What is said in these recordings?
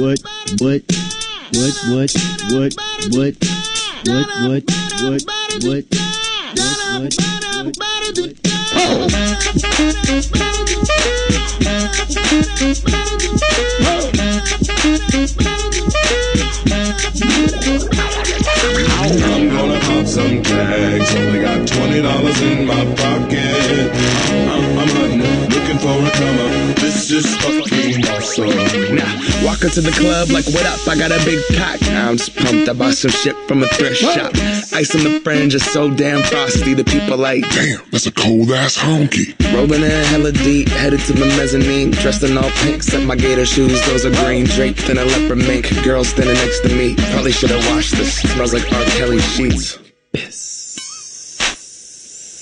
what, what, what, what, what, what, what, what, what, what, what, what I'm gonna pop some tags. Only got twenty dollars in my pocket. Nah, walk into the club like, what up? I got a big cock. I'm just pumped. I bought some shit from a thrift shop. Ice on the fringe is so damn frosty. The people like, Damn, that's a cold ass honky. rolling in hella deep, headed to the mezzanine. Dressed in all pink, set my gator shoes. Those are green draped in a leopard mink. Girl standing next to me. Probably should have washed this. Smells like R. Kelly sheets.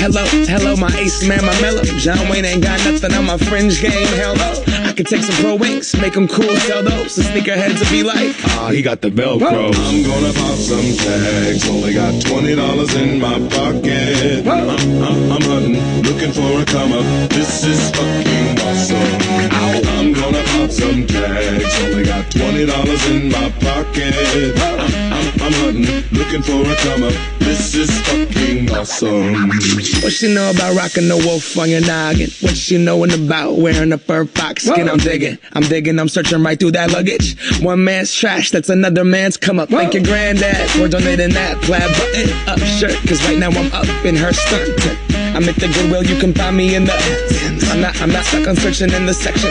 Hello, hello, my ace man, my mellow. John Wayne ain't got nothing on my fringe game. Hell no. I could take some pro wings, make them cool, sell those. The sneakerheads will be like, ah, he got the Velcro. I'm gonna pop some tags. Only got twenty dollars in my pocket. I'm, I'm, I'm hunting, looking for a come up. This is fucking awesome. Some tags. Only got twenty dollars in my pocket. I'm, I'm, I'm hunting, looking for a come up. This is fucking awesome. What she know about rocking the wolf on your noggin? What she knowin' about wearing a fur fox skin? I'm digging, I'm digging, I'm searching right through that luggage. One man's trash, that's another man's come up. Thank your granddad for donating that plaid button up shirt. Cause right now I'm up in her skirt. I'm at the Goodwill, you can find me in the. I'm not, I'm not stuck on searching in the section.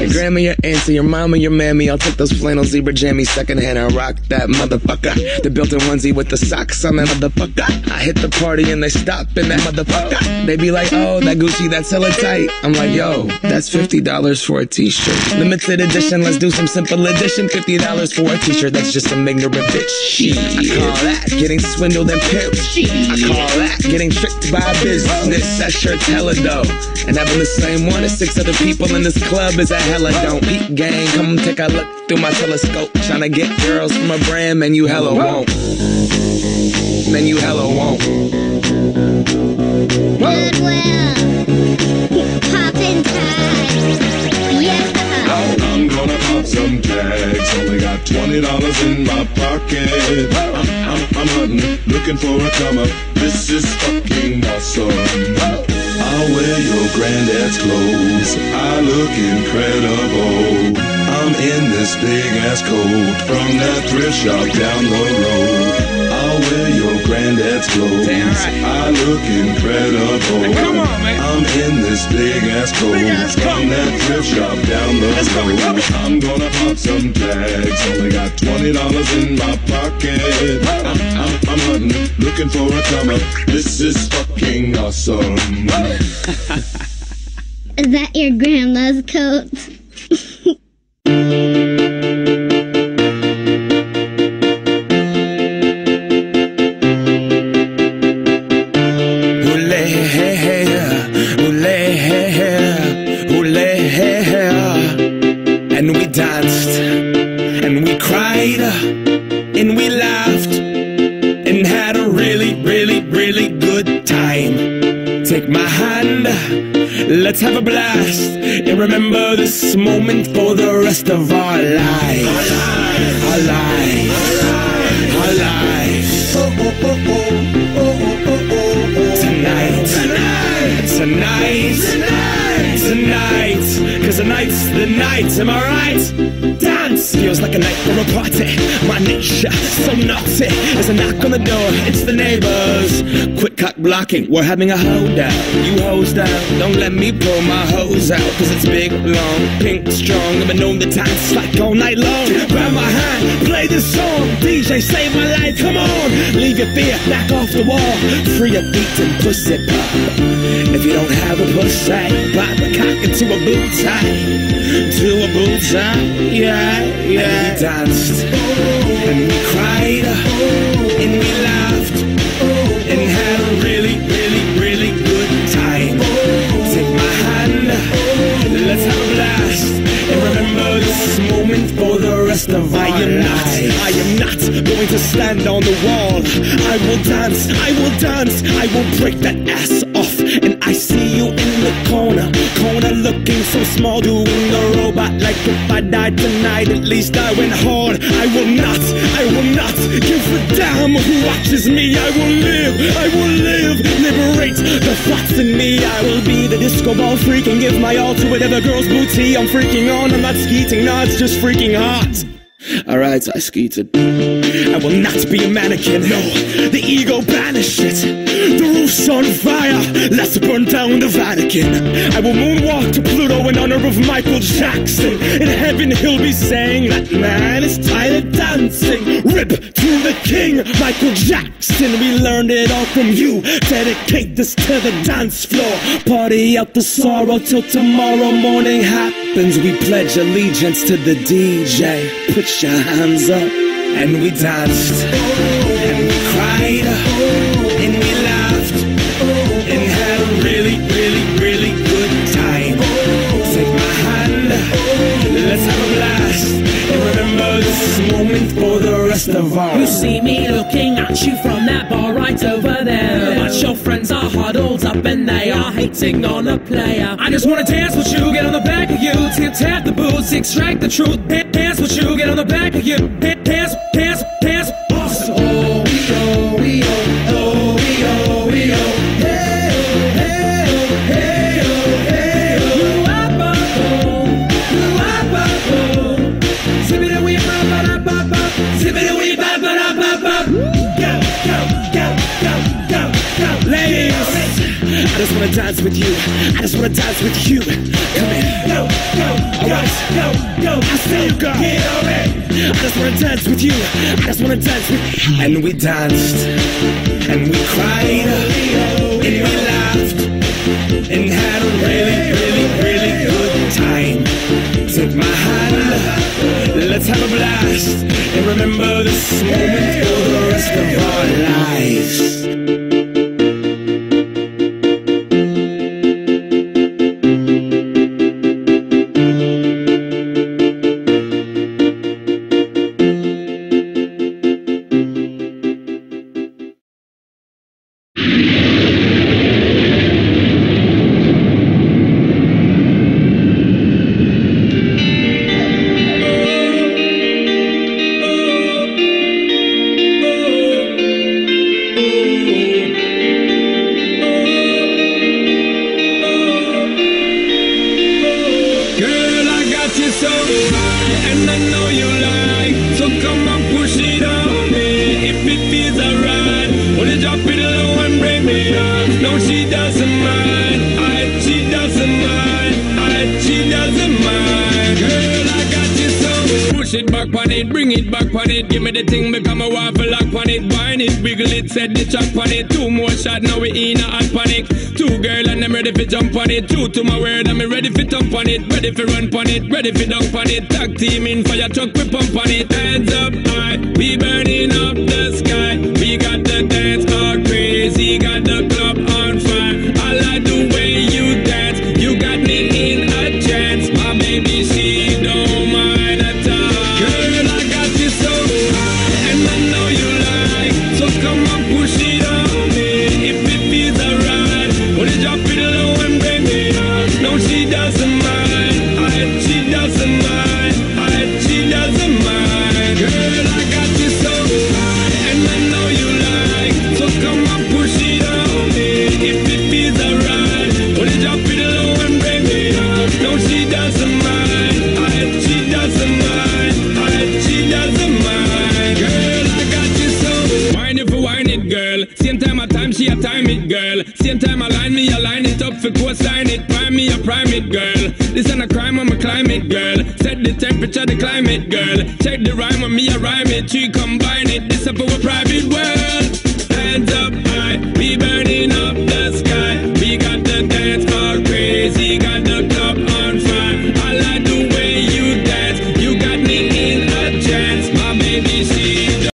Your grandma, your auntie, your mama, your mammy. I'll take those flannel zebra jammies secondhand and rock that motherfucker. The built-in onesie with the socks on that motherfucker. I hit the party and they stop in that motherfucker. They be like, oh, that Gucci, that's hella tight. I'm like, yo, that's fifty dollars for a t-shirt. Limited edition, let's do some simple edition. Fifty dollars for a t-shirt, that's just some ignorant bitch. Shit. I call that getting swindled and pimped. I call that getting tricked by a business. That shirt's hella dope. And having the same one as six other people in this club is a hella don't. Peak gang, come take a look through my telescope. Tryna get girls from a brand, man, you hella won't. Man, you hella won't. Goodwill. Poppin' tags. Yes, I'm gonna pop some tags. Only got twenty dollars in my pocket. I'm, I'm, I'm hunting, looking for a come up. This is fucking awesome. Your granddad's clothes. I look incredible. I'm in this big ass coat from that thrift shop down the road. I'll wear your granddad's clothes. Damn right. I look incredible. come on, man. I'm in this big ass coat from that thrift shop down the Let's road. come on. I'm gonna pop some tags. Only got twenty dollars in my pocket. I'm, I'm, I'm hunting, looking for a come up. This is fucking awesome. Is that your grandma's coat? Take my hand, let's have a blast, and remember this moment for the rest of our lives. Our lives, our lives. Tonight, tonight, tonight, tonight, tonight, cause tonight's the night, am I right? Feels like a night for a party. My nature so naughty. There's a knock on the door, it's the neighbors. Quick cock blocking, we're having a holdout. You hose down, don't let me pull my hose out, cause it's big, long, pink, strong. I've been known to dance like all night long. Grab my hand, play this song. DJ, save my life, come on. Leave your fear, knock off the wall. Free your beat and pussy pop. If you don't have a pussy, pop a cock into a boot tie. To a boot tie, yeah, yeah. And we danced, and we cried, and we laughed, and had a really, really, really good time. Take my hand, let's have a blast, and remember this moment for the rest of I am not, I am not going to stand on the wall. I will dance, I will dance, I will break that ass off, and I see you the corner, corner looking so small, doing the robot like if I died tonight, at least I went hard. I will not, I will not give a damn who watches me. I will live, I will live, liberate the thoughts in me. I will be the disco ball freak and give my all to whatever girl's booty I'm freaking on. I'm not skeeting, no, it's just freaking hot. Alright, I skeeted. I will not be a mannequin, no. The ego banish it. On fire. Let's burn down the Vatican. I will moonwalk to Pluto in honor of Michael Jackson. In heaven, he'll be saying that man is tired of dancing. Rip to the king, Michael Jackson. We learned it all from you. Dedicate this to the dance floor. Party out the sorrow till tomorrow morning happens. We pledge allegiance to the DJ. Put your hands up. And we danced. And we cried. Moment for the rest of our You see me looking at you from that bar right over there. But your friends are huddled up and they are hating on a player. I just wanna dance with you, get on the back of you, tip tap the boots, extract the truth. Dan- Dance with you, get on the back of you. Dan- Dance, dance, just wanna dance with you. I just wanna dance with you. Come in. Go, go, go, go, go. I see you, girl. Get on it. I just wanna dance with you. I just wanna dance with you. And we danced. And we cried. And we laughed. And had a really, really, really good time. Take my hand. Let's have a blast. And remember this moment you so high, and I know you like. So come on, push it on me if it feels alright. Drop it low and bring me up? No, she doesn't Push it back on it, bring it back on it. Give me the thing, become a waffle lock on it. Wine it, wiggle it, set the track on it. Two more shot, now we in a hot panic. Two girl and I'm ready for jump on it. True to my word, I'm ready for thump on it. Ready for run on it, ready for dunk on it. Tag team in fire truck, we pump on it. Hands up high, we burning up doesn't mind. I, she doesn't mind. She doesn't mind. Girl, I got you so high, and I know you like. So come on, push it on me if it feels alright. Drop it low and bring? No, she doesn't mind. She doesn't mind. She doesn't mind. Girl, I got you so. Wine it it, girl. Same time time, she a time it, girl. Same time I girl. This ain't a crime, I'm a climate, girl. Set the temperature, the climate, girl. Check the rhyme when me, I rhyme it. She combine it. This up our private world. Hands up high, we burning up.